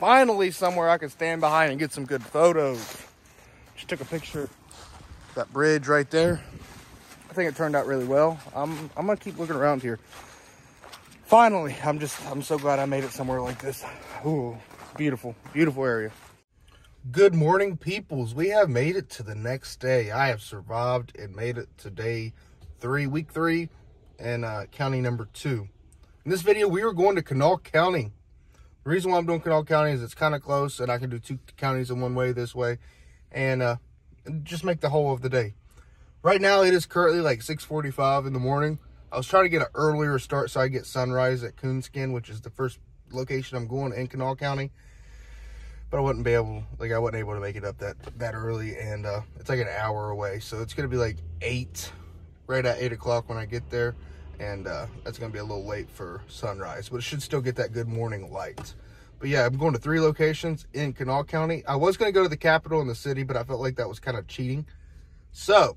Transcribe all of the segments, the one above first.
finally somewhere I can stand behind and get some good photos. Just took a picture of that bridge right there. I think it turned out really well. I'm, I'm gonna keep looking around here. Finally, I'm just, I'm so glad I made it somewhere like this. Ooh, beautiful, beautiful area. Good morning, peoples. We have made it to the next day. I have survived and made it to day three, week three, and uh, county number two. In this video, we are going to Kanawha County. The reason why I'm doing Kanawha County is it's kind of close, and I can do two counties in one way this way, and uh, just make the whole of the day. Right now, it is currently like 6.45 in the morning. I was trying to get an earlier start so I get sunrise at Coonskin, which is the first location I'm going in Kanawha County. But I wouldn't be able, like I wasn't able to make it up that, that early, and uh, it's like an hour away. So it's to be like 8, right at 8 o'clock when I get there. And uh, that's going to be a little late for sunrise, but it should still get that good morning light. But yeah, I'm going to three locations in Kanawha County. I was going to go to the capital in the city, but I felt like that was kind of cheating. So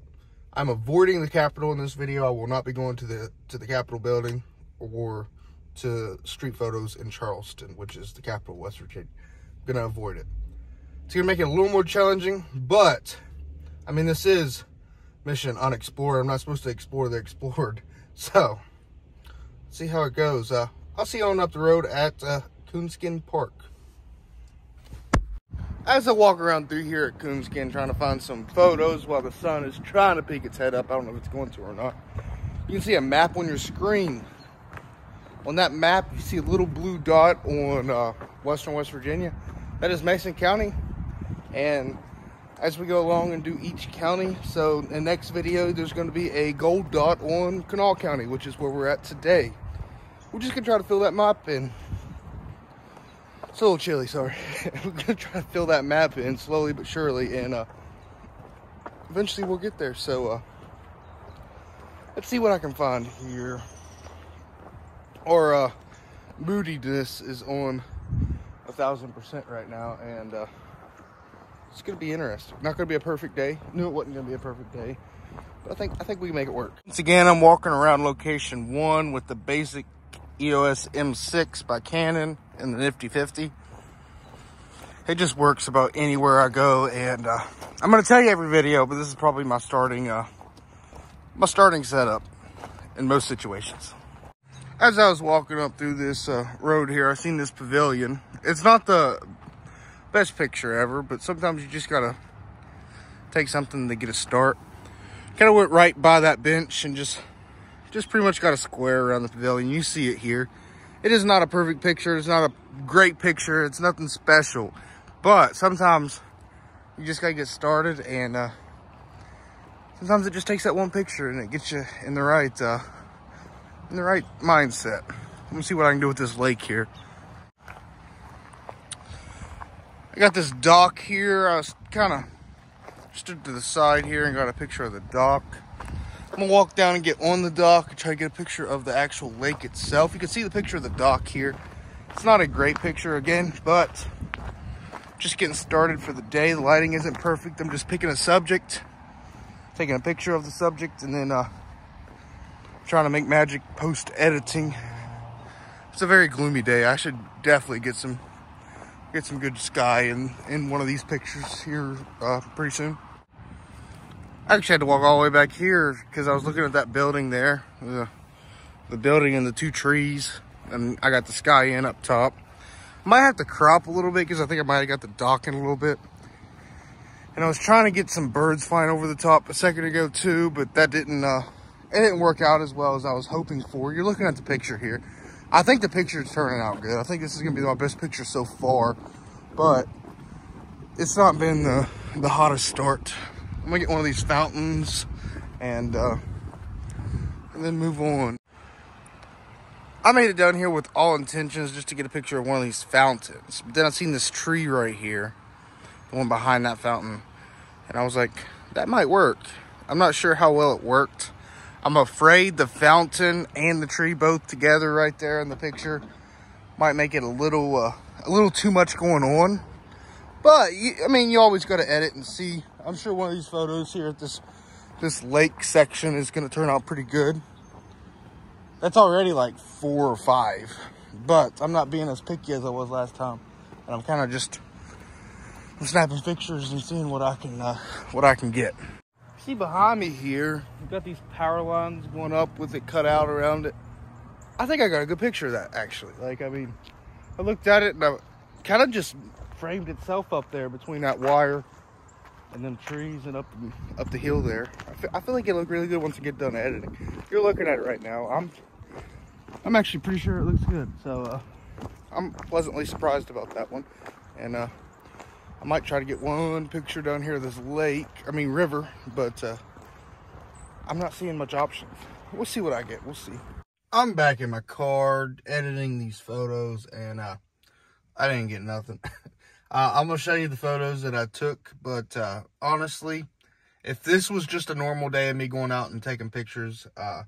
I'm avoiding the capital in this video. I will not be going to the to the Capitol building or to street photos in Charleston, which is the capital of West Virginia. I'm gonna avoid it. It's gonna make it a little more challenging, but I mean this is mission unexplored. I'm not supposed to explore the explored. So see how it goes. Uh, I'll see you on up the road at uh, Coonskin Park as I walk around through here at Coonskin trying to find some photos while the sun is trying to peek its head up, I don't know if it's going to or not. You can see a map on your screen. On that map, you see a little blue dot on uh, western West Virginia. That is Mason County. And as we go along and do each county, so in the next video, there's going to be a gold dot on Kanawha County, which is where we're at today. We're just going to try to fill that map in it's a little chilly, sorry. We're gonna try to fill that map in slowly but surely, and uh, eventually we'll get there. So uh, let's see what I can find here. Our uh, moodiness is on a thousand percent right now, and uh, it's gonna be interesting. Not gonna be a perfect day. Knew it wasn't gonna be a perfect day, but I think I think we can make it work. Once again, I'm walking around location one with the basic EOS M6 by Canon and the Nifty 50. It just works about anywhere I go, and uh, I'm gonna tell you every video, but this is probably my starting uh, my starting setup in most situations. As I was walking up through this uh, road here, I seen this pavilion. It's not the best picture ever, but sometimes you just gotta take something to get a start. Kind of went right by that bench and just just pretty much got a square around the pavilion. You see it here. It is not a perfect picture. It's not a great picture. It's nothing special. But sometimes you just gotta get started and uh, sometimes it just takes that one picture and it gets you in the right uh, in the right mindset. Let me see what I can do with this lake here. I got this dock here. I was kind of stood to the side here and got a picture of the dock. I'm gonna walk down and get on the dock and try to get a picture of the actual lake itself. You can see the picture of the dock here. It's not a great picture again, but just getting started for the day. The lighting isn't perfect. I'm just picking a subject, taking a picture of the subject, and then uh, trying to make magic post editing. It's a very gloomy day. I should definitely get some get some good sky in, in one of these pictures here uh, pretty soon. I actually had to walk all the way back here because I was looking at that building there. The, the building and the two trees. And I got the sky in up top. Might have to crop a little bit because I think I might have got the dock in a little bit. And I was trying to get some birds flying over the top a second ago too, but that didn't, uh, it didn't work out as well as I was hoping for. You're looking at the picture here. I think the picture is turning out good. I think this is going to be my best picture so far, but it's not been the, the hottest start. I'm gonna get one of these fountains and uh, and then move on. I made it down here with all intentions just to get a picture of one of these fountains. But then I seen this tree right here, the one behind that fountain, and I was like, that might work. I'm not sure how well it worked. I'm afraid the fountain and the tree both together right there in the picture might make it a little uh, a little too much going on. But I mean, you always got to edit and see I'm sure one of these photos here at this this lake section is going to turn out pretty good. That's already like four or five, but I'm not being as picky as I was last time. And I'm kind of just snapping pictures and seeing what I can uh, what I can get. See behind me here, we've got these power lines going up with it cut out around it. I think I got a good picture of that actually. Like I mean, I looked at it and I kind of just framed itself up there between that wire and them trees and up up the hill there. I feel, I feel like it looked really good once you get done editing. You're looking at it right now. I'm I'm actually pretty sure it looks good. So uh, I'm pleasantly surprised about that one. And uh, I might try to get one picture down here of this lake, I mean river, but uh, I'm not seeing much options. We'll see what I get, we'll see. I'm back in my car editing these photos and uh, I didn't get nothing. uh, I'm gonna show you the photos that I took, but uh, honestly, if this was just a normal day of me going out and taking pictures, uh,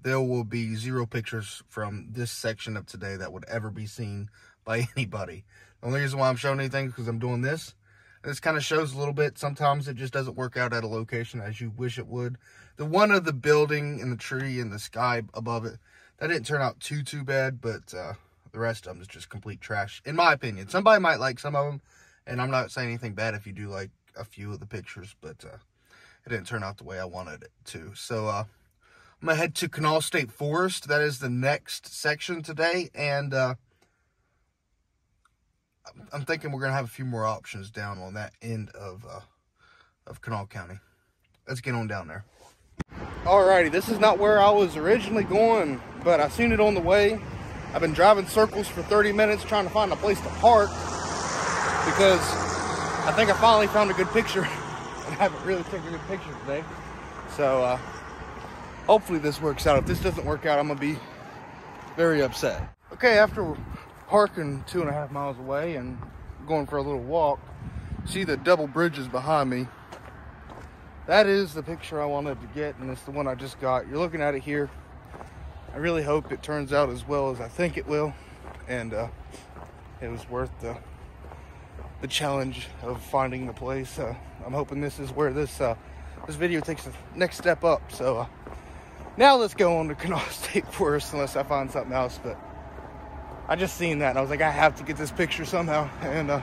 there will be zero pictures from this section of today that would ever be seen by anybody. The only reason why I'm showing anything is because I'm doing this. This kind of shows a little bit. Sometimes it just doesn't work out at a location as you wish it would. The one of the building and the tree and the sky above it, that didn't turn out too, too bad. But uh, the rest of them is just complete trash, in my opinion. Somebody might like some of them. And I'm not saying anything bad if you do like a few of the pictures. But uh, it didn't turn out the way I wanted it to. So, uh, I'm going to head to Kanawha State Forest. That is the next section today. And uh, I'm thinking we're going to have a few more options down on that end of, uh, of Kanawha County. Let's get on down there. Alrighty, this is not where I was originally going, but I seen it on the way. I've been driving circles for 30 minutes trying to find a place to park because I think I finally found a good picture. I haven't really taken a good picture today. So uh, hopefully this works out. If this doesn't work out, I'm gonna be very upset. Okay, after parking two and a half miles away and going for a little walk, see the double bridges behind me. That is the picture I wanted to get, and it's the one I just got. You're looking at it here. I really hope it turns out as well as I think it will, and uh, it was worth the the challenge of finding the place. Uh, I'm hoping this is where this uh, this video takes the next step up. So uh, now let's go on to Kanawha State Forest, unless I find something else. But I just seen that and I was like, I have to get this picture somehow. And uh,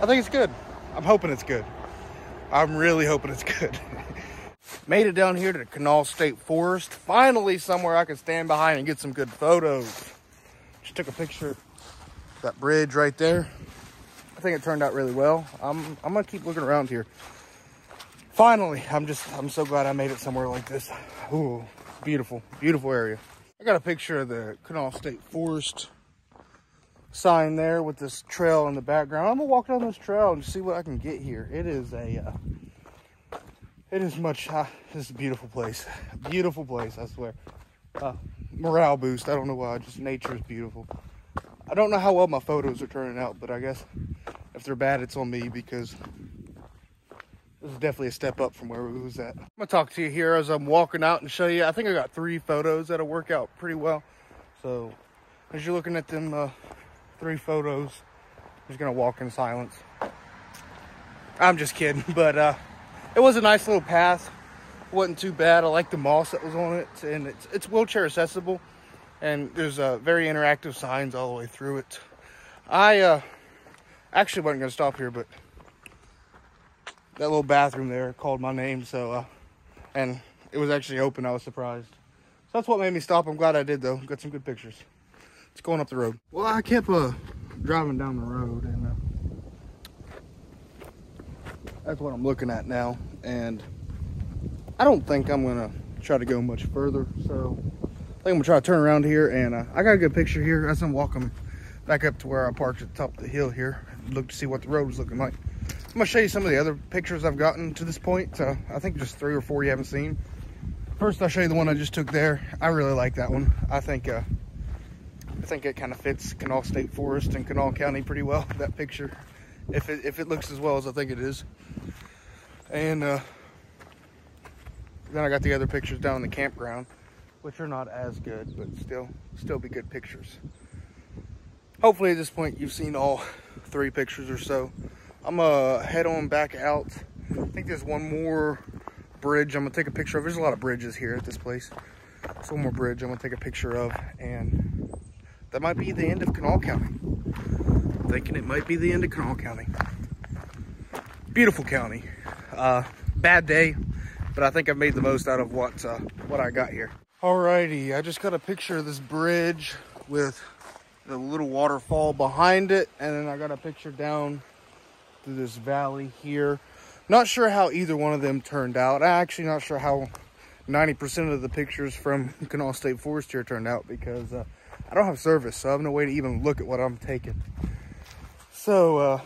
I think it's good. I'm hoping it's good. I'm really hoping it's good. Made it down here to the Kanawha State Forest. Finally somewhere I can stand behind and get some good photos. Just took a picture of that bridge right there. I think it turned out really well. I'm, I'm gonna keep looking around here. Finally, I'm just, I'm so glad I made it somewhere like this. Ooh, beautiful, beautiful area. I got a picture of the Kanawha State Forest sign there with this trail in the background. I'm gonna walk down this trail and see what I can get here. It is a, uh, it is much, uh, this is a beautiful place. Beautiful place, I swear. Uh, morale boost, I don't know why, just nature is beautiful. I don't know how well my photos are turning out, but I guess if they're bad, it's on me because this is definitely a step up from where we was at. I'm gonna talk to you here as I'm walking out and show you. I think I got three photos that'll work out pretty well. So as you're looking at them uh, three photos, I'm just gonna walk in silence. I'm just kidding, but uh, it was a nice little path. Wasn't too bad. I like the moss that was on it, and it's, it's wheelchair accessible. And there's uh, very interactive signs all the way through it. I uh, actually wasn't gonna stop here, but that little bathroom there called my name. So, uh, and it was actually open. I was surprised. So that's what made me stop. I'm glad I did though. Got some good pictures. It's going up the road. Well, I kept uh, driving down the road and uh, that's what I'm looking at now. And I don't think I'm gonna try to go much further. So I think I'm gonna try to turn around here and uh, I got a good picture here as I'm walking back up to where I parked at the top of the hill here. Look to see what the road was looking like. I'm gonna show you some of the other pictures I've gotten to this point. Uh, I think just three or four you haven't seen. First, I'll show you the one I just took there. I really like that one. I think uh, I think it kind of fits Kanawha State Forest and Kanawha County pretty well. That picture, if it if it looks as well as I think it is. And uh, then I got the other pictures down in the campground, which are not as good, but still still be good pictures. Hopefully, at this point, you've seen all three pictures or so. I'm gonna head on back out. I think there's one more bridge I'm gonna take a picture of. There's a lot of bridges here at this place. There's one more bridge I'm gonna take a picture of and that might be the end of Kanawha County. thinking it might be the end of Kanawha County. Beautiful county. Uh, bad day, but I think I've made the most out of what, uh, what I got here. Alrighty, I just got a picture of this bridge with the little waterfall behind it, and then I got a picture down through this valley here. Not sure how either one of them turned out. I'm actually not sure how 90% of the pictures from Kanawha State Forest here turned out because uh, I don't have service, so I have no way to even look at what I'm taking. So, uh,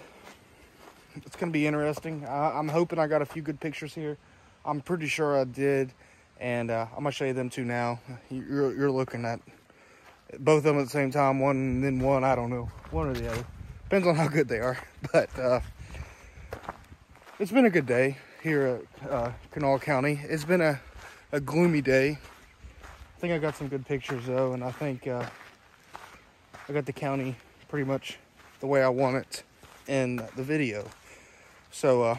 it's going to be interesting. I, am hoping I got a few good pictures here. I'm pretty sure I did, and uh, I'm going to show you them two now. You're, you're looking at both of them at the same time, one and then one, I don't know, one or the other. Depends on how good they are, but uh, it's been a good day here at uh, Kanawha County. It's been a, a gloomy day. I think I got some good pictures though, and I think uh, I got the county pretty much the way I want it in the video. So uh,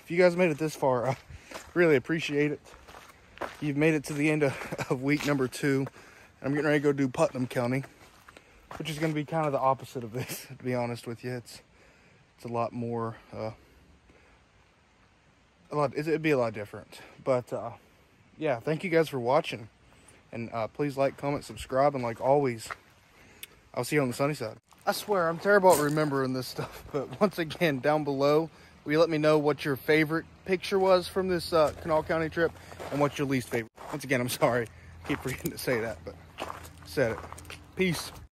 if you guys made it this far, I really appreciate it. You've made it to the end of, of week number two. I'm getting ready to go do Putnam County, which is going to be kind of the opposite of this, to be honest with you. It's it's a lot more, uh, a lot, it'd be a lot different. But uh, yeah, thank you guys for watching. And uh, please like, comment, subscribe, and like always, I'll see you on the sunny side. I swear, I'm terrible at remembering this stuff. But once again, down below, will you let me know what your favorite picture was from this uh, Kanawha County trip and what's your least favorite? Once again, I'm sorry. I keep forgetting to say that, but said it. Peace.